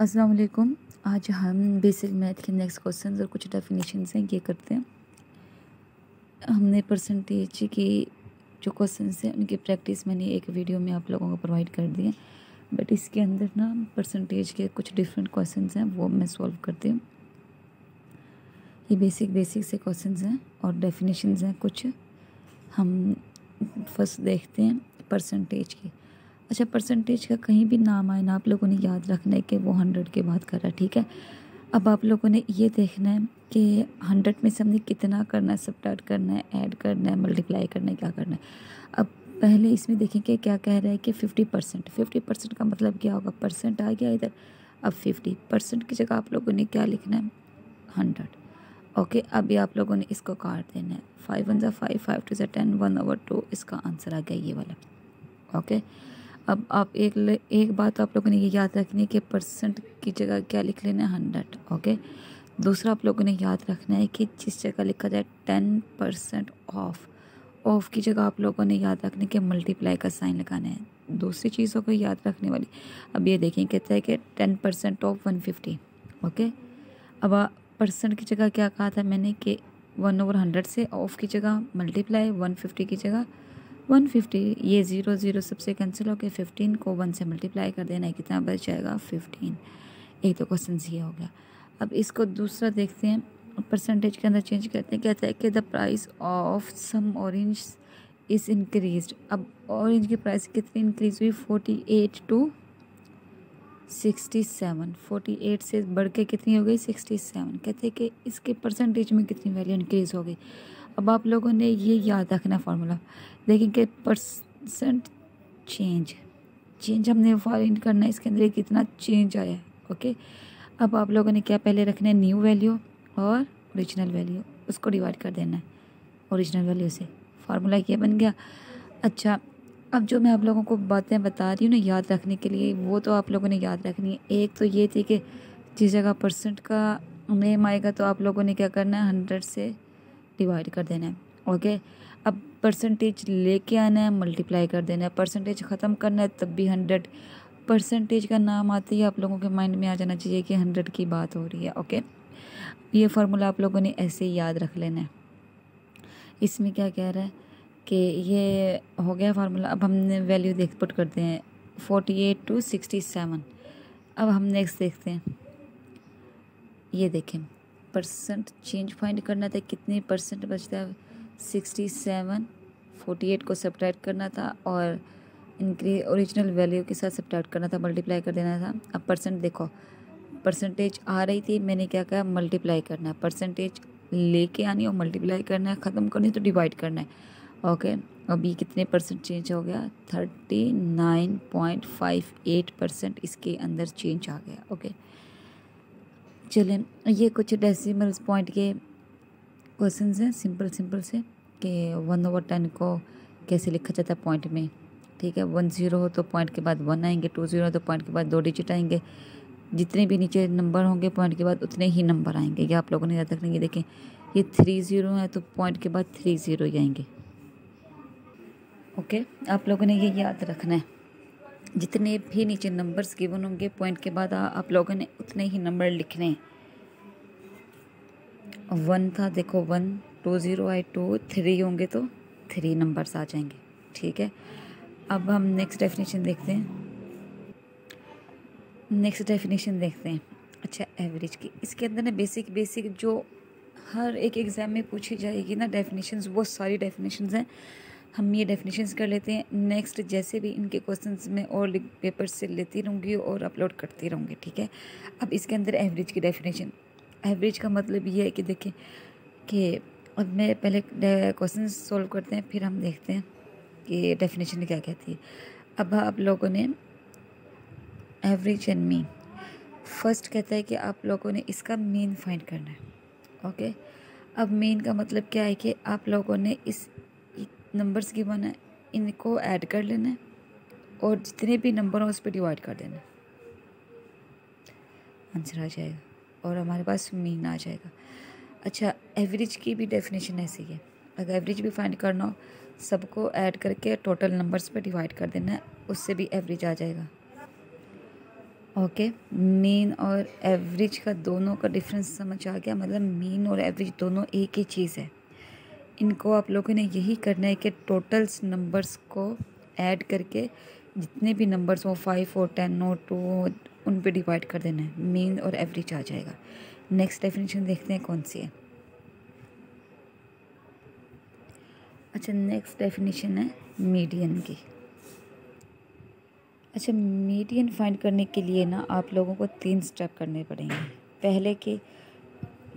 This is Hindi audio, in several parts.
अस्सलाम वालेकुम आज हम बेसिक मैथ के नेक्स्ट क्वेश्चन और कुछ डेफिनेशन हैं, ये करते हैं। हमने परसेंटेज की जो क्वेश्चन हैं, उनकी प्रैक्टिस मैंने एक वीडियो में आप लोगों को प्रोवाइड कर दी है। बट इसके अंदर ना परसेंटेज के कुछ डिफरेंट क्वेश्चन हैं, वो मैं सॉल्व करती हूँ। ये बेसिक बेसिक से क्वेश्चन हैं और डेफिनेशन हैं कुछ। हम फ़र्स्ट देखते हैं परसेंटेज की। अच्छा परसेंटेज का कहीं भी नाम आए ना, आप लोगों ने याद रखना है कि वो हंड्रेड के बाद कर रहा है ठीक है? अब आप लोगों ने ये देखना है कि हंड्रेड में से हमने कितना करना है सब्ट्रैक्ट करना है ऐड करना है मल्टीप्लाई करना है, क्या करना है? अब पहले इसमें देखें कि क्या कह रहा है कि फिफ्टी परसेंट फिफ्टी परसेंट का मतलब क्या होगा? परसेंट आ गया इधर, अब फिफ्टी परसेंट की जगह आप लोगों ने क्या लिखना है? हंड्रेड ओके अभी आप लोगों ने इसको काट देना है। फाइव वन ज़ा फाइव फाइव टू ज़ा टेन वन ओवर टू इसका आंसर आ गया ये वाला। ओके अब आप एक एक बात आप लोगों ने ये याद रखनी है कि परसेंट की जगह क्या लिख लेना है? हंड्रेड ओके दूसरा आप लोगों ने याद रखना है कि जिस जगह लिखा जाए टेन परसेंट ऑफ़ ऑफ़ की जगह आप लोगों ने याद रखने के मल्टीप्लाई का साइन लगाना है। दूसरी चीज़ों को याद रखने वाली, अब ये देखें कहता है कि ten percent of one fifty okay अब परसेंट की जगह क्या कहा था मैंने कि वन ओवर हंड्रेड से ऑफ़ की जगह मल्टीप्लाई वन फिफ्टी की जगह वन फिफ्टी, ये ज़ीरो ज़ीरो सबसे कैंसिल होकर फिफ्टीन को वन से मल्टीप्लाई कर देना है, कितना बच जाएगा? फिफ्टीन एक तो क्वेश्चन ये हो गया। अब इसको दूसरा देखते हैं। परसेंटेज के अंदर चेंज करते हैं। कहते हैं कि the price of some orange is increase अब ऑरेंज की प्राइस कितनी इंक्रीज हुई? Forty eight to sixty seven forty eight से बढ़ के कितनी हो गई? सिक्सटी सेवन कहते हैं कि इसके परसेंटेज में कितनी वैल्यू इंक्रीज़ हो गई? अब आप लोगों ने ये याद रखना फार्मूला देखिए कि परसेंट चेंज चेंज हमने फाइंड करना है इसके अंदर कितना चेंज आया है ओके अब आप लोगों ने क्या पहले रखना है? न्यू वैल्यू और ओरिजिनल वैल्यू उसको डिवाइड कर देना है ओरिजिनल वैल्यू से। फार्मूला ये बन गया। अच्छा अब जो मैं आप लोगों को बातें बता रही हूँ ना, याद रखने के लिए, वो तो आप लोगों ने याद रखनी है। एक तो ये थी कि जिस जगह परसेंट का नेम आएगा तो आप लोगों ने क्या करना है? हंड्रेड से डिवाइड कर देना है ओके अब परसेंटेज लेके आना है मल्टीप्लाई कर देना है। परसेंटेज ख़त्म करना है, तब भी हंड्रेड परसेंटेज का नाम आते ही आप लोगों के माइंड में आ जाना चाहिए कि हंड्रेड की बात हो रही है ओके ये फार्मूला आप लोगों ने ऐसे ही याद रख लेना है। इसमें क्या कह रहा है कि ये हो गया फार्मूला अब हमने वैल्यू पुट करते हैं forty eight to sixty seven अब हम नेक्स्ट देखते हैं। ये देखें। परसेंट चेंज फाइंड करना था, कितने परसेंट बचता है? सिक्सटी सेवन, फोर्टी एट को सब्ट्रैक्ट करना था और इनक्री ओरिजिनल वैल्यू के साथ सब्ट्रैक्ट करना था मल्टीप्लाई कर देना था। अब परसेंट देखो परसेंटेज आ रही थी, मैंने क्या कहा? मल्टीप्लाई करना है। परसेंटेज लेके आनी और मल्टीप्लाई करना है, ख़त्म करनी तो डिवाइड करना है। ओके अभी कितने परसेंट चेंज हो गया? Thirty nine point five eight percent इसके अंदर चेंज आ गया। ओके चलें। ये कुछ डेसिमल्स पॉइंट के क्वेश्चन हैं सिंपल सिंपल से, कि वन ओवर टेन को कैसे लिखा जाता है पॉइंट में। ठीक है वन ज़ीरो हो तो पॉइंट के बाद वन आएँगे टू ज़ीरो हो तो पॉइंट के बाद दो डिजिट आएँगे। जितने भी नीचे नंबर होंगे पॉइंट के बाद उतने ही नंबर आएँगे। ये आप लोगों ने याद रखना ये देखें। ये थ्री ज़ीरो है तो पॉइंट के बाद थ्री ज़ीरो ही आएँगे। ओके आप लोगों ने ये याद रखना है। जितने भी नीचे नंबर्स गिवन होंगे पॉइंट के बाद आप लोगों ने उतने ही नंबर लिखने वन था, देखो वन टू ज़ीरो आई टू थ्री होंगे तो थ्री नंबर्स आ जाएँगे। ठीक है? अब हम नेक्स्ट डेफिनेशन देखते हैं। नेक्स्ट डेफिनेशन देखते हैं। अच्छा एवरेज की इसके अंदर ना बेसिक बेसिक जो हर एक एग्ज़ाम में पूछी जाएगी ना डेफिनेशंस वो सारी डेफिनेशंस हैं। हम ये डेफिनेशंस कर लेते हैं। नेक्स्ट जैसे भी इनके क्वेश्चंस में और पेपर से लेती रहूँगी और अपलोड करती रहूँगी, ठीक है? अब इसके अंदर एवरेज की डेफिनेशन एवरेज का मतलब ये है कि देखें कि अब मैं पहले क्वेश्चन सोल्व करते हैं, फिर हम देखते हैं कि डेफिनेशन क्या कहती है। अब आप लोगों ने एवरेज एंड मीन फ़र्स्ट कहता है कि आप लोगों ने इसका मीन फाइंड करना है ओके अब मेन का मतलब क्या है कि आप लोगों ने इस नंबर्स की है, इनको ऐड कर लेना है और जितने भी नंबर हो, उस पर डिवाइड कर देना आंसर आ जाएगा और हमारे पास मीन आ जाएगा। अच्छा एवरेज की भी डेफिनेशन ऐसी है। अगर एवरेज भी फाइंड करना हो, सबको ऐड करके टोटल नंबर्स पर डिवाइड कर देना है, उससे भी एवरेज आ जाएगा। ओके मीन और एवरेज का दोनों का डिफरेंस समझ आ गया। मतलब मीन और एवरेज दोनों एक ही चीज़ है। इनको आप लोगों ने यही करना है कि टोटल्स नंबर्स को ऐड करके जितने भी नंबर्स हो फाइव हो टेन हो टू हो, उन पे डिवाइड कर देना है। मेन और एवरेज आ जाएगा। नेक्स्ट डेफिनेशन देखते हैं कौन सी है। अच्छा नेक्स्ट डेफिनेशन है मीडियन की। अच्छा मीडियन फाइंड करने के लिए ना आप लोगों को तीन स्टेप करने पड़ेंगे। पहले के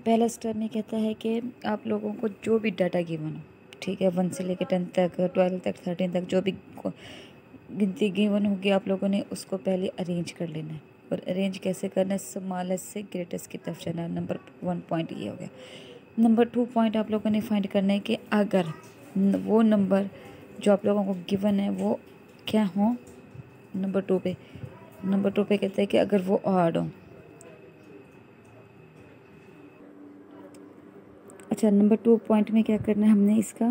पहला स्टेप में कहता है कि आप लोगों को जो भी डाटा गिवन हो, ठीक है वन से लेकर टेंथ तक ट्वेल्थ तक थर्टीन तक, जो भी गिनती गिवन होगी आप लोगों ने, उसको पहले अरेंज कर लेना है। और अरेंज कैसे करना है? स्मॉलेस्ट से ग्रेटेस्ट की तरफ़ जाना नंबर वन पॉइंट ये हो गया। नंबर टू पॉइंट आप लोगों ने फाइंड करना है कि अगर वो नंबर जो आप लोगों को गिवन है, वो क्या हो? नंबर टू पे। नंबर टू पे कहते हैं कि अगर वो ऑड हो अच्छा नंबर टू पॉइंट में क्या करना है हमने इसका?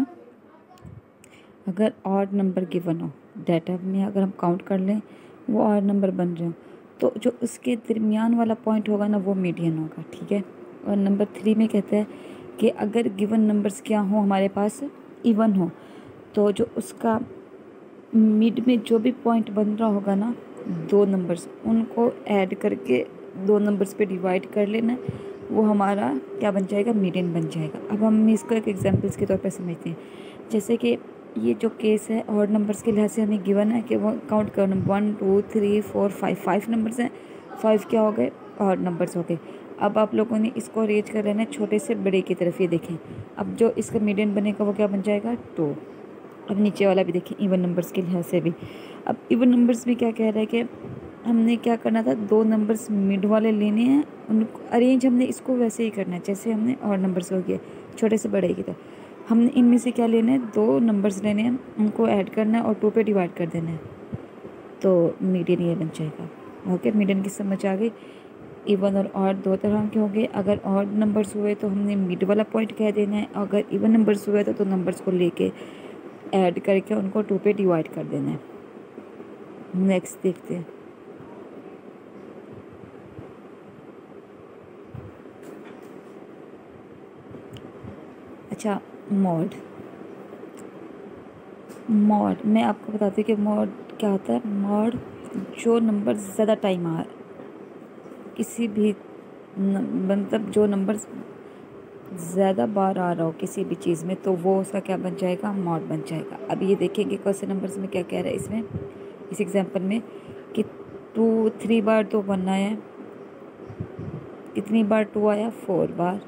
अगर ऑड नंबर गिवन हो डाटा में अगर हम काउंट कर लें, वो ऑड नंबर बन रहे हो तो जो उसके दरमियान वाला पॉइंट होगा ना, वो मीडियन होगा, ठीक है? और नंबर थ्री में कहता है कि अगर गिवन नंबर्स क्या हो, हमारे पास इवन हो तो जो उसका मिड में जो भी पॉइंट बन रहा होगा ना, दो नंबर्स उनको ऐड करके दो नंबर्स पे डिवाइड कर लेना वो हमारा क्या बन जाएगा? मीडियन बन जाएगा। अब हम इसको एक एग्जांपल्स के तौर पर समझते हैं। जैसे कि ये जो केस है और नंबर्स के लिहाज से हमें गिवन है कि वो काउंट करना one two three four five five numbers हैं। फाइव क्या हो गए? और नंबर्स हो गए। अब आप लोगों ने इसको अरेंज कर लेना है छोटे से बड़े की तरफ़, ये देखें। अब जो इसका मीडियन बनेगा, वो क्या बन जाएगा? टू अब नीचे वाला भी देखें इवन नंबर्स के लिहाज से भी। अब इवन नंबर्स भी क्या कह रहा है कि हमने क्या करना था? दो नंबर्स मिड वाले लेने हैं। उनको अरेंज हमने इसको वैसे ही करना है जैसे हमने और नंबर्स को किया छोटे से बड़े की तरह। हमने इनमें से क्या लेना है? दो नंबर्स लेने हैं उनको ऐड करना है और टू पे डिवाइड कर देना है। तो मीडियन ये बन जाएगा। ओके मीडियन की समझ आ गई? इवन और ऑड दो तरह के होंगे। अगर ऑड नंबर्स हुए तो हमने मिड वाला पॉइंट कह देना है। अगर इवन नंबर्स हुए तो, तो नंबर्स को लेके ऐड करके उनको टू पे डिवाइड कर देना है। नेक्स्ट देखते हैं। अच्छा मॉड। मॉड, मैं आपको बताती हूँ कि मॉड क्या होता है। मॉड जो नंबर ज़्यादा टाइम आ, किसी भी मतलब जो नंबर ज़्यादा बार आ रहा हो किसी भी चीज़ में तो वो उसका क्या बन जाएगा? मॉड बन जाएगा। अब ये देखेंगे क्वेश्चन नंबर्स में क्या कह रहा है इसमें। इस एग्जांपल में कि टू, थ्री बार तो वन आया कितनी बार टू आया? फोर बार।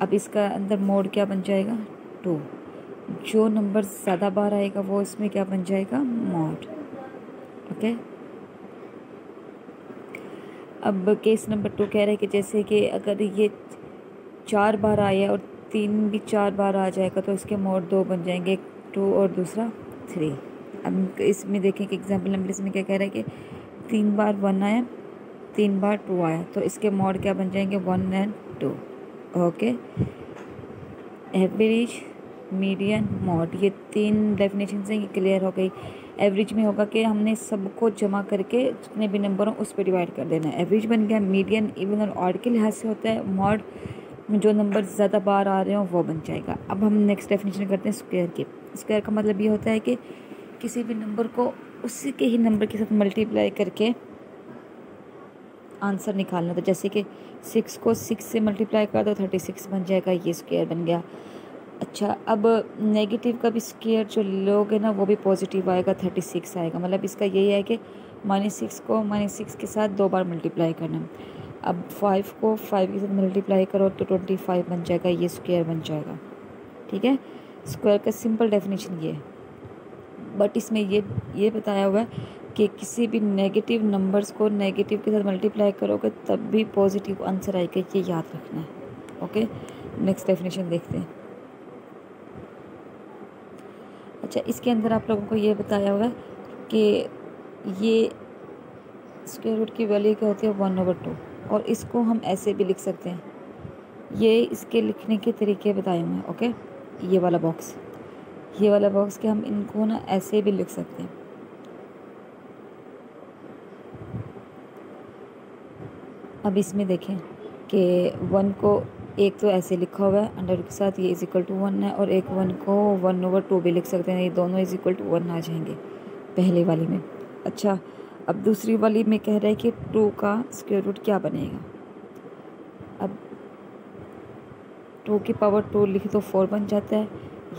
अब इसका अंदर मोड क्या बन जाएगा? टू जो नंबर ज़्यादा बार आएगा, वो इसमें क्या बन जाएगा? मॉड ओके अब केस नंबर टू कह रहे हैं कि जैसे कि अगर ये चार बार आए और तीन भी चार बार आ जाएगा तो इसके मोड दो बन जाएँगे। एक टू और दूसरा थ्री अब इसमें देखें कि एग्ज़ाम्पल नंबर इसमें क्या कह रहा है कि तीन बार वन आया, तीन बार टू आया तो इसके मोड क्या बन जाएँगे? One and two okay average median mode ये तीन डेफिनेशन से ये क्लियर हो गई. एवरेज में होगा कि हमने सबको जमा करके जितने भी नंबर हों, उस पर डिवाइड कर देना है. एवरेज बन गया मीडियन इवन और ऑड के लिहाज से होता है मॉड जो नंबर ज़्यादा बार आ रहे हो, वो बन जाएगा. अब हम नेक्स्ट डेफिनेशन करते हैं स्क्वायर की. स्क्वायर का मतलब ये होता है कि किसी भी नंबर को उसी के ही नंबर के साथ मल्टीप्लाई करके आंसर निकालना था जैसे कि सिक्स को सिक्स से मल्टीप्लाई कर दो, थर्टी सिक्स बन जाएगा, ये स्क्वायर बन गया। अच्छा अब नेगेटिव का भी स्क्वायर जो लोगे ना, वो भी पॉजिटिव आएगा, थर्टी सिक्स आएगा। मतलब इसका यही है कि माइनस सिक्स को माइनस सिक्स के साथ दो बार मल्टीप्लाई करना। अब फाइव को फाइव के साथ मल्टीप्लाई करो तो ट्वेंटी फाइव बन जाएगा, ये स्क्वायर बन जाएगा। ठीक है? स्क्वायर का सिंपल डेफिनेशन ये है। बट इसमें ये ये बताया हुआ है कि किसी भी नेगेटिव नंबर्स को नेगेटिव के साथ मल्टीप्लाई करोगे, तब भी पॉजिटिव आंसर आएगा, ये याद रखना है। ओके नेक्स्ट डेफिनेशन देखते हैं। अच्छा इसके अंदर आप लोगों को ये बताया हुआ है कि ये स्क्वायर रूट की वैल्यू क्या होती है? वन ओवर टू और इसको हम ऐसे भी लिख सकते हैं। ये इसके लिखने के तरीके बताए हुए हैं ओके ये वाला बॉक्स ये वाला बॉक्स के हम इनको ना ऐसे भी लिख सकते हैं। अब इसमें देखें कि वन को एक तो ऐसे लिखा हुआ है, अंडर के साथ ये इज़ इक्वल टू वन है और एक वन को वन ओवर टू भी लिख सकते हैं। ये दोनों इज़ इक्वल टू वन आ जाएँगे पहले वाली में। अच्छा अब दूसरी वाली में कह रहा है कि टू का स्क्वायर रूट क्या बनेगा? अब टू की पावर टू लिख तो फोर बन जाता है।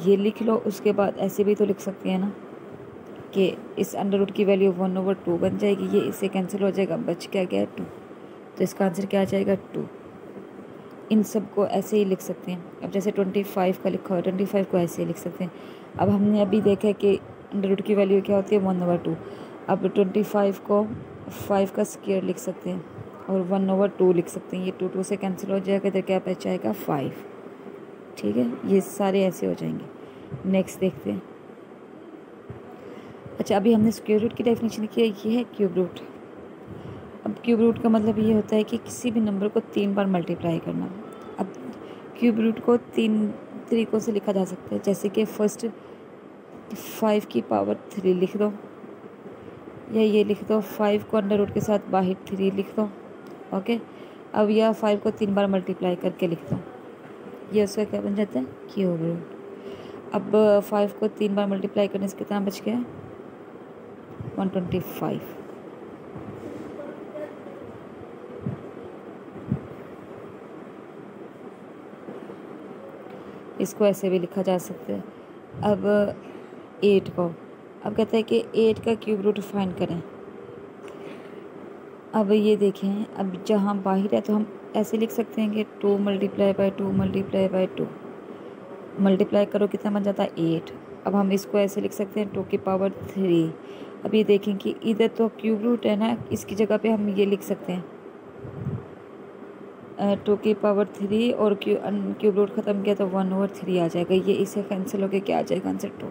ये लिख लो, उसके बाद ऐसे भी तो लिख सकते हैं ना कि इस अंडर रूट की वैल्यू वन ओवर टू बन जाएगी, ये इससे कैंसिल हो जाएगा, बच क्या गया टू तो इसका आंसर क्या आ जाएगा? टू। इन सबको ऐसे ही लिख सकते हैं। अब जैसे ट्वेंटी फाइव का लिखा हुआ ट्वेंटी फाइव को ऐसे ही लिख सकते हैं। अब हमने अभी देखा है कि अंडर रूट की वैल्यू क्या होती है? वन ओवर टू अब ट्वेंटी फाइव को फाइव का स्केयर लिख सकते हैं और वन ओवर टू लिख सकते हैं। ये टू टू से कैंसिल हो जाएगा, इधर क्या बच जाएगा फाइव ठीक है? ये सारे ऐसे हो जाएँगे। नेक्स्ट देखते हैं। अच्छा अभी हमने स्क्वेयर रूट की डेफिनेशन की है, ये है क्यूब रूट अब क्यूब रूट का मतलब ये होता है कि किसी भी नंबर को तीन बार मल्टीप्लाई करना। अब क्यूब रूट को तीन तरीक़ों से लिखा जा सकता है। जैसे कि फ़र्स्ट फाइव की पावर थ्री लिख दो, या ये लिख दो फाइव को अंडर रूट के साथ बाहर थ्री लिख दो ओके अब यह फाइव को तीन बार मल्टीप्लाई करके लिख दो। ये उसका क्या बन जाता है? क्यूब रूट अब फाइव को तीन बार मल्टीप्लाई करने से कितना बच गया? वन ट्वेंटी फाइव इसको ऐसे भी लिखा जा सकता है। अब एट को। अब कहते हैं कि एट का क्यूब रूट फाइंड करें। अब ये देखें, अब जहाँ बाहर है तो हम ऐसे लिख सकते हैं कि two multiply by two multiply by two multiply करो, कितना बन जाता है? एट अब हम इसको ऐसे लिख सकते हैं टू की पावर थ्री अब ये देखें कि इधर तो क्यूब रूट है ना, इसकी जगह पे हम ये लिख सकते हैं। टू की पावर थ्री और क्यू क्यूब रूट ख़त्म किया तो वन ओवर थ्री आ जाएगा। ये इसे कैंसिल होकर क्या आ जाएगा? आंसर टू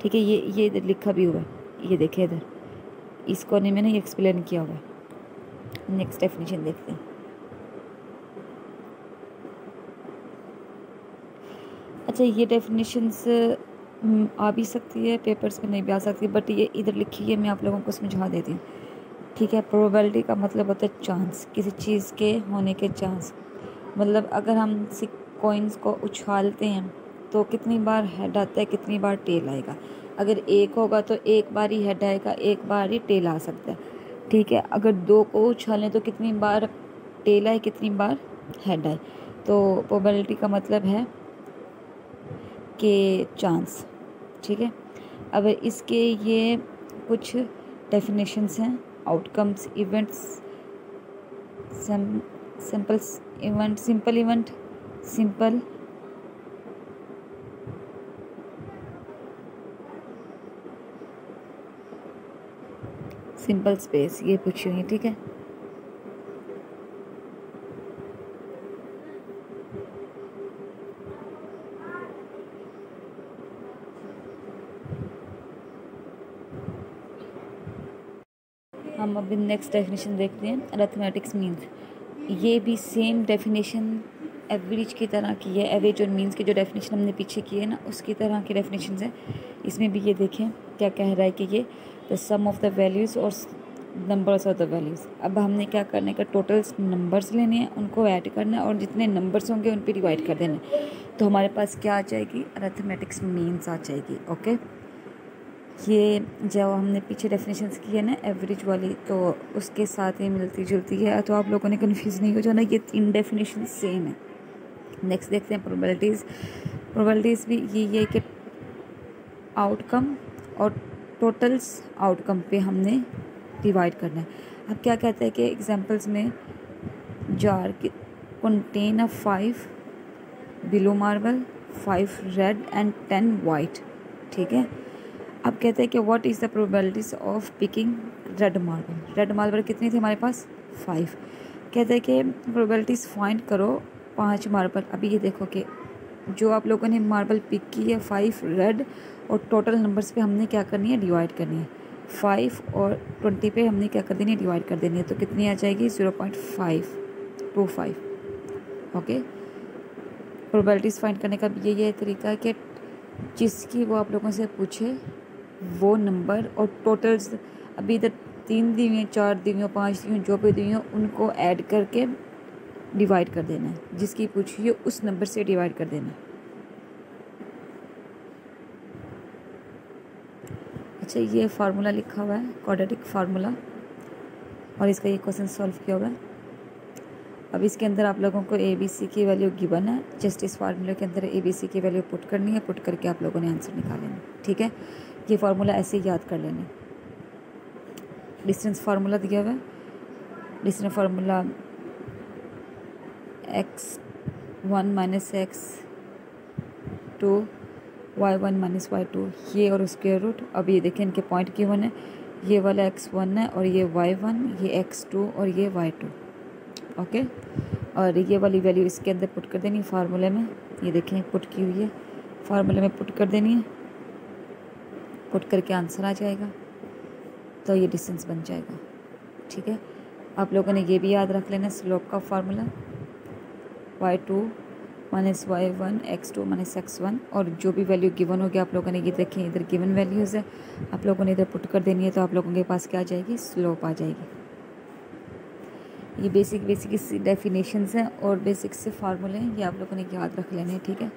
ठीक है, ये ये इधर लिखा भी हुआ है। ये देखे इधर। इस कोने में ना ये एक्सप्लेन किया हुआ है। नेक्स्ट डेफिनेशन देखते हैं। अच्छा ये डेफिनेशंस आ भी सकती है पेपर्स में नहीं भी आ सकती बट ये इधर लिखी है, मैं आप लोगों को समझा देती हूँ। ठीक है प्रोबेबिलिटी का मतलब होता है चांस किसी चीज़ के होने के चांस मतलब अगर हम कोइंस को उछालते हैं तो कितनी बार हेड आता है, कितनी बार टेल आएगा। अगर एक होगा तो एक बार ही हेड आएगा, एक बार ही टेल आ सकता है। ठीक है, अगर दो को उछालें तो कितनी बार टेल आए, कितनी बार हेड आए। तो प्रोबेबिलिटी का मतलब है कि चांस ठीक है। अब इसके ये कुछ डेफिनेशंस हैं। Outcomes events simple event simple event simple simple space ये पूछी हुई ठीक है हम अभी नेक्स्ट डेफिनेशन देखते हैं अरेथमेटिक्स मीन्स ये भी सेम डेफिनेशन एवरेज की तरह की है. एवरेज और मीन्स की जो डेफिनेशन हमने पीछे की है ना, उसकी तरह की डेफिनेशन है. इसमें भी ये देखें क्या कह रहा है कि ये the sum of the values और नंबर्स ऑफ़ द वैल्यूज़ अब हमने क्या करने का टोटल नंबर्स लेने हैं, उनको ऐड करना है और जितने नंबर्स होंगे उन पर डिवाइड कर देना है. तो हमारे पास क्या आ जाएगी? अरेथमेटिक्स मीन्स आ जाएगी ओके ये जो हमने पीछे डेफिनेशंस की है ना एवरेज वाली तो उसके साथ ही मिलती जुलती है। तो आप लोगों ने कन्फ्यूज़ नहीं हो जाना, ये तीन डेफिनेशन सेम है। नेक्स्ट देखते हैं प्रोबेबिलिटीज़ प्रोबेबिलिटीज़ भी ये ये कि आउटकम और टोटल्स आउटकम पे हमने डिवाइड करना है। अब क्या कहते हैं कि एग्जांपल्स में jar contain a five blue marble five red and ten white ठीक है? अब कहते हैं कि what is the probabilities of picking red marble red marble कितनी थी हमारे पास? फाइव कहते हैं कि प्रोबेबिलिटीज़ फाइंड करो पाँच मार्बल अभी ये देखो कि जो आप लोगों ने मार्बल पिक की है फाइव रेड और टोटल नंबर्स पे हमने क्या करनी है? डिवाइड करनी है. फाइव और ट्वेंटी पे हमने क्या कर देनी है? डिवाइड कर देनी है. तो कितनी आ जाएगी? Zero point five two five okay probabilities find करने का ये ये तरीका है कि जिसकी वो आप लोगों से पूछे वो नंबर और टोटल्स अभी इधर तीन दी हुई चार दी हुई पाँच दी हुई जो भी दी हुई हैं उनको ऐड करके डिवाइड कर देना है। जिसकी पूछी है उस नंबर से डिवाइड कर देना है। अच्छा ये फार्मूला लिखा हुआ है क्वाड्रेटिक फार्मूला और इसका ये क्वेश्चन सॉल्व किया हुआ है। अब इसके अंदर आप लोगों को ए बी सी की वैल्यू गिवन है। जस्ट इस फार्मूले के अंदर ए बी सी की वैल्यू पुट करनी है पुट करके आप लोगों ने आंसर निकालेंगे ठीक है? ये फार्मूला ऐसे ही याद कर लेना। डिस्टेंस फार्मूला दिया हुआ है। Distance formula X one minus X two Y one minus Y two ये और स्क्वेयर रूट अब ये देखें इनके पॉइंट की वन है ये वाला एक्स वन है और ये वाई वन ये एक्स टू और ये वाई टू ओके और ये वाली वैल्यू इसके अंदर पुट कर देनी फार्मूले में। ये देखें पुट की हुई है। फार्मूले में पुट कर देनी है। पुट करके आंसर आ जाएगा तो ये डिस्टेंस बन जाएगा। ठीक है? आप लोगों ने ये भी याद रख लेना स्लोप का formula Y two minus Y one X two minus X one और जो भी वैल्यू गिवन होगी, आप लोगों ने ये देखें, इधर गिवन वैल्यूज़ है। आप लोगों ने इधर पुट कर देनी है तो आप लोगों के पास क्या आ जाएगी? स्लोप आ जाएगी। ये बेसिक बेसिक डेफिनेशंस हैं और बेसिक से फार्मूले हैं, ये आप लोगों ने याद रख लेने हैं, ठीक है?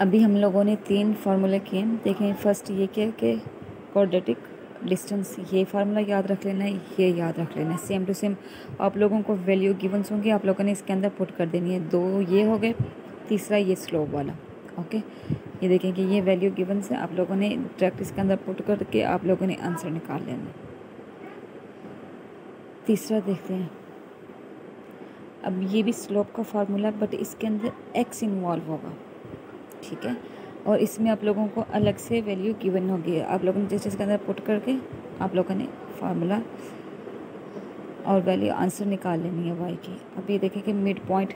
अभी हम लोगों ने तीन फार्मूले किए। देखें फ़र्स्ट ये क्या कि कॉर्डेटिक डिस्टेंस ये फार्मूला याद रख लेना है ये याद रख लेना। है सेम टू सेम आप लोगों को वैल्यू गिवन्स होंगे, आप लोगों ने इसके अंदर पुट कर देनी है। दो ये हो गए, तीसरा ये स्लोप वाला ओके ये देखें कि ये वैल्यू गिवन्स है, आप लोगों ने डायरेक्ट इसके अंदर पुट करके आप लोगों ने आंसर निकाल लेना। तीसरा देखते हैं। अब ये भी स्लोप का फार्मूला बट इसके अंदर एक्स इन्वॉल्व होगा। ठीक है? और इसमें आप लोगों को अलग से वैल्यू गिवन होगी। आप लोगों ने जिस चीज़ के अंदर पुट करके आप लोगों ने फार्मूला और वैल्यू आंसर निकाल लेनी है वाई की। अब ये देखें कि मिड पॉइंट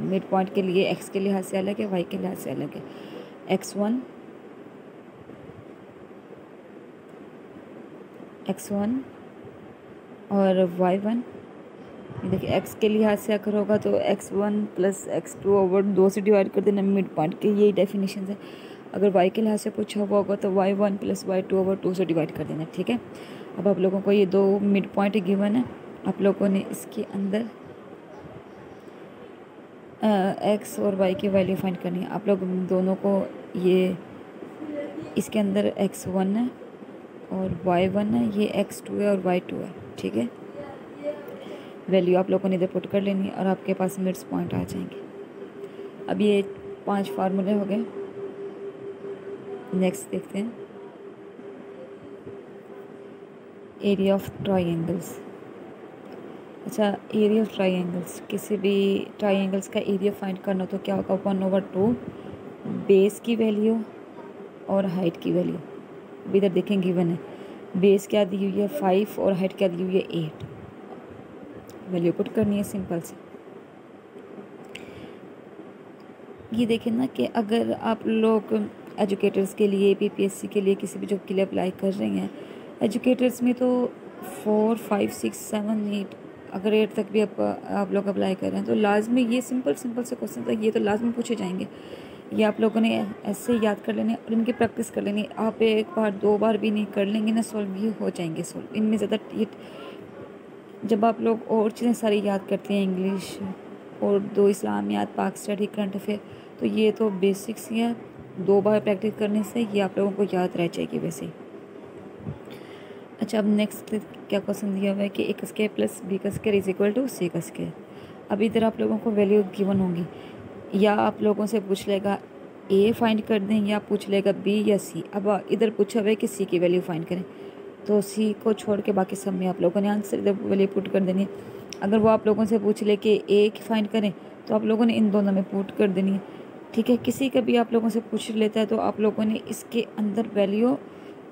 मिड पॉइंट के लिए एक्स के लिहाज से अलग है वाई के लिहाज से अलग है। एक्स वन एक्स वन और वाई वन देखिए एक्स के लिहाज से अगर होगा तो X one plus X two over दो से डिवाइड कर देना मिड पॉइंट के, यही डेफिनेशन है। अगर वाई के लिहाज से पूछा हुआ होगा तो Y one plus Y two over two से डिवाइड कर देना, ठीक है? अब आप लोगों को ये दो मिड पॉइंट गिवन है। आप लोगों ने इसके अंदर एक्स और वाई की वैल्यू फाइंड करनी है। आप लोग दोनों को ये, इसके अंदर एक्स वन है और वाई वन है, ये एक्स टू है और वाई टू है, ठीक है? वैल्यू आप लोगों ने इधर पुट कर लेनी है और आपके पास मिड्स पॉइंट आ जाएँगे। अब ये पाँच फार्मूले हो गए। नेक्स्ट देखते हैं। एरिया ऑफ़ ट्राइंगल्स अच्छा एरिया ऑफ़ ट्राइंगल्स किसी भी ट्राइंगल्स का एरिया फाइंड करना तो क्या होगा? वन ओवर टू बेस की वैल्यू और हाइट की वैल्यू अभी इधर देखें गिवन है बेस क्या दी हुई है? फाइव और हाइट क्या दी हुई है? एट वैल्यू पुट करनी है सिंपल से। ये देखें ना कि अगर आप लोग एजुकेटर्स के लिए पीपीएससी के लिए किसी भी जॉब के लिए अप्लाई कर रहे हैं एजुकेटर्स में तो four five six seven eight अगर एट तक भी आप आप लोग अप्लाई कर रहे हैं तो लाजमी ये सिंपल सिंपल से क्वेश्चन था ये तो लाजमी पूछे जाएँगे। ये आप लोगों ने ऐसे याद कर लेने और इनकी प्रैक्टिस कर लेनी। आप एक बार, दो बार भी नहीं कर लेंगे ना सॉल्व ये हो जाएँगे सॉल्व इनमें ज़्यादा ये जब आप लोग और चीज़ें सारी याद करते हैं इंग्लिश और दो इस्लामियात पाक स्टडी करंट अफेयर तो ये तो बेसिक्स ही है। दो बार प्रैक्टिस करने से ये आप लोगों को याद रह जाएगी वैसे। अच्छा अब नेक्स्ट क्या क्वेश्चन दिया हुआ है कि ए का स्केयर प्लस बी का square is equal to C का स्केयर अब इधर आप लोगों को वैल्यू गिवन होंगी। या आप लोगों से पूछ लेगा ए फाइंड कर दें या पूछ लेगा बी या सी अब इधर पूछा हुआ है कि सी की वैल्यू फाइंड करें। तो सी को छोड़ के बाकी सब में आप लोगों ने आंसर इधर वैल्यू पुट कर देनी है। अगर वो आप लोगों से पूछ ले कि ए की फाइंड करें तो आप लोगों ने इन दोनों में पुट कर देनी है। ठीक है, किसी का भी आप लोगों से पूछ लेता है तो आप लोगों ने इसके अंदर वैल्यू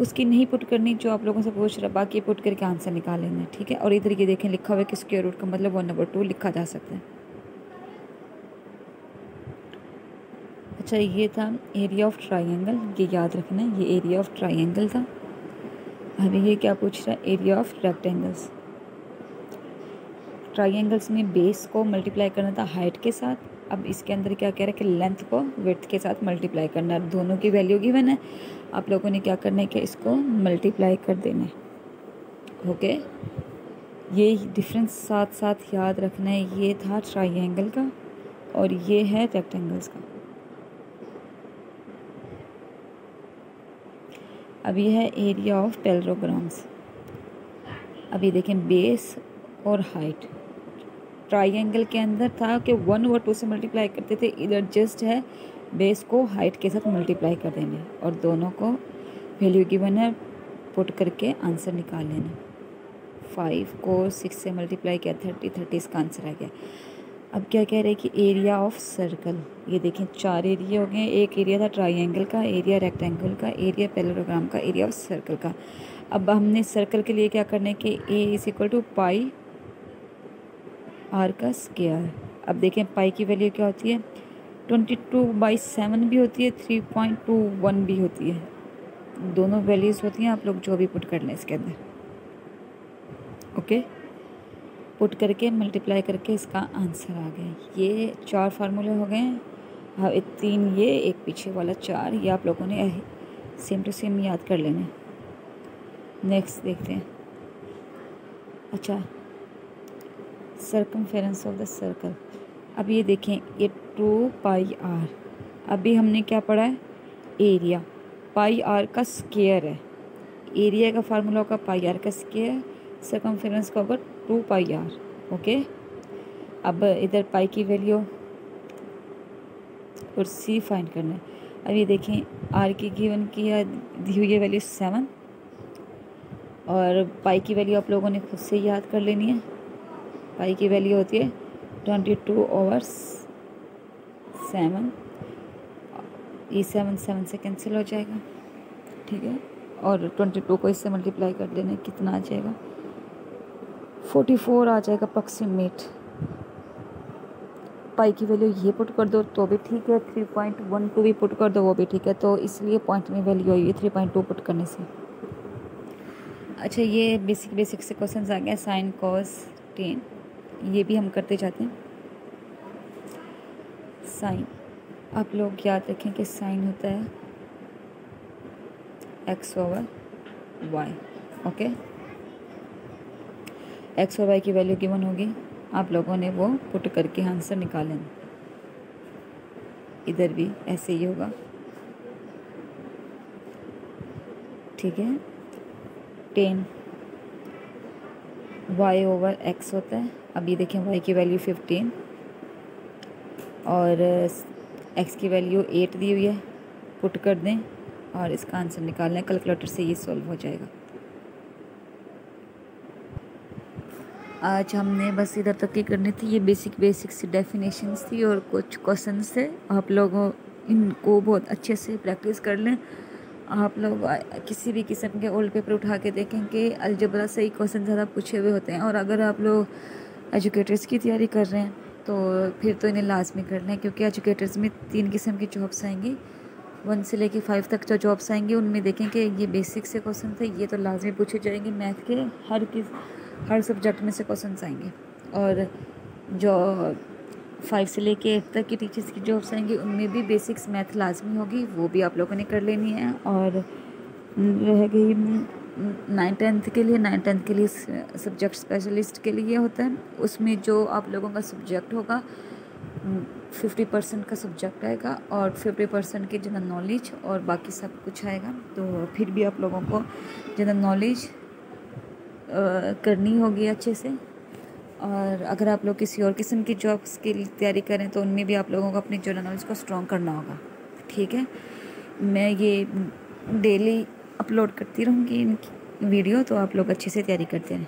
उसकी नहीं पुट करनी, जो आप लोगों से पूछ रहा बाकी पुट करके आंसर निकाल लेना ठीक है, और इधर ये देखें, लिखा हुआ है कि रूट का मतलब वन नंबर टू लिखा जा सकता है। अच्छा ये था एरिया ऑफ़ ट्राइंगल ये याद रखना, ये एरिया ऑफ़ ट्राइंगल था। अभी ये क्या पूछ रहा है? एरिया ऑफ़ रेक्टेंगल्स ट्राइंगल्स में बेस को मल्टीप्लाई करना था हाइट के साथ. अब इसके अंदर क्या कह रहा है कि लेंथ को विथ के साथ मल्टीप्लाई करना है. दोनों की वैल्यू गिवन है आप लोगों ने क्या करना है कि इसको मल्टीप्लाई कर देना है. ओके ये डिफरेंस साथ साथ याद रखना है. ये था ट्राइंगल का और ये है रेक्टेंगल्स का. अब ये है एरिया ऑफ़ पेलोग्राम्स अभी देखें बेस और हाइट ट्राइंगल के अंदर था कि वन और टू से मल्टीप्लाई करते थे, इधर जस्ट है बेस को हाइट के साथ मल्टीप्लाई कर देंगे और दोनों को वैल्यू गिवन है पुट करके आंसर निकाल लेना। फाइव को सिक्स से मल्टीप्लाई किया थर्टी थर्टी इसका आंसर आ गया। अब क्या कह रहे हैं कि एरिया ऑफ़ सर्कल ये देखें, चार एरिया हो गए एक एरिया था ट्राइंगल का एरिया रेक्टेंगल का एरिया पेलोग्राम का एरिया ऑफ़ सर्कल का। अब हमने सर्कल के लिए क्या करना है कि A is equal to pi R का स्केयर अब देखें पाई की वैल्यू क्या होती है? ट्वेंटी टू बाई सेवन भी होती है थ्री पॉइंट टू वन भी होती है। दोनों वैल्यूज़ होती हैं, आप लोग जो भी पुट कर लें इसके अंदर। ओके पुट करके मल्टीप्लाई करके इसका आंसर आ गया। ये चार फार्मूले हो गए। हाँ तीन, ये एक पीछे वाला चार, ये आप लोगों ने सेम टू सेम याद कर लेने। नेक्स्ट देखते हैं। अच्छा सरकमफेरेंस ऑफ़ द सर्कल अब ये देखें, ये टू पाई आर अभी हमने क्या पढ़ा है? एरिया पाई आर का स्केयर है। एरिया का फार्मूला होगा पाई आर का स्केयर सरकमफेरेंस का होगा टू पाई आर ओके अब इधर पाई की वैल्यू और सी फाइंड करना है। अब ये देखें आर की गिवन की है, दी हुई है वैल्यू सेवन और पाई की वैल्यू आप लोगों ने खुद से याद कर लेनी है। पाई की वैल्यू होती है ट्वेंटी टू ओवर सेवन ये सेवन सेवन से कैंसिल हो जाएगा, ठीक है? और ट्वेंटी टू को इससे मल्टीप्लाई कर देना कितना आ जाएगा? फोर्टी फोर आ जाएगा अप्रॉक्सीमेट पाई की वैल्यू ये पुट कर दो तो भी ठीक है। थ्री पॉइंट वन टू भी पुट कर दो, वो भी ठीक है। तो इसलिए पॉइंट में वैल्यू आई है थ्री पॉइंट टू पुट करने से। अच्छा ये बेसिक बेसिक से क्वेश्चन आ गए। साइन कॉस टेन ये भी हम करते जाते हैं। साइन आप लोग याद रखें कि साइन होता है X over Y okay X और वाई की वैल्यू गिवन होगी। आप लोगों ने वो पुट करके आंसर निकालें। इधर भी ऐसे ही होगा। ठीक है? टेन। वाई ओवर एक्स होता है। अभी देखें वाई की वैल्यू फिफ्टीन और एक्स की वैल्यू एट दी हुई है। पुट कर दें और इसका आंसर निकाल लें। कैलकुलेटर से ये सॉल्व हो जाएगा। आज हमने बस इधर तक ही करनी थी। ये बेसिक बेसिक सी डेफिनेशंस थी और कुछ क्वेश्चंस थे। आप लोगों, इनको बहुत अच्छे से प्रैक्टिस कर लें। आप लोग किसी भी किस्म के ओल्ड पेपर उठा के देखें कि अलजबरा से ही क्वेश्चन ज़्यादा पूछे हुए होते हैं। और अगर आप लोग एजुकेटर्स की तैयारी कर रहे हैं तो फिर तो इन्हें लाजमी कर लें, क्योंकि एजुकेटर्स में तीन किस्म की जॉब्स आएँगी। वन से लेके फाइव तक जो जॉब्स आएँगी, उनमें देखें कि ये बेसिक से क्वेश्चन थे, ये तो लाजमी पूछे जाएँगे। मैथ के हर किस हर सब्जेक्ट में से क्वेश्चन आएँगे। और जो फाइव से लेके एट तक की टीचर्स की जॉब्स आएँगी, उनमें भी बेसिक्स मैथ लाजमी होगी, वो भी आप लोगों ने कर लेनी है। और रह गई नाइन टेंथ के लिए नाइन टेंथ के लिए सब्जेक्ट स्पेशलिस्ट के लिए होता है। उसमें जो आप लोगों का सब्जेक्ट होगा फिफ्टी परसेंट का सब्जेक्ट आएगा और फिफ्टी परसेंट की जनरल नॉलेज और बाकी सब कुछ आएगा। तो फिर भी आप लोगों को जनरल नॉलेज करनी होगी अच्छे से। और अगर आप लोग किसी और किस्म की जॉब्स की तैयारी करें तो उनमें भी आप लोगों को अपनी जनरल नॉलेज को स्ट्रॉन्ग करना होगा। ठीक है? मैं ये डेली अपलोड करती रहूँगी इनकी वीडियो तो आप लोग अच्छे से तैयारी करते रहें।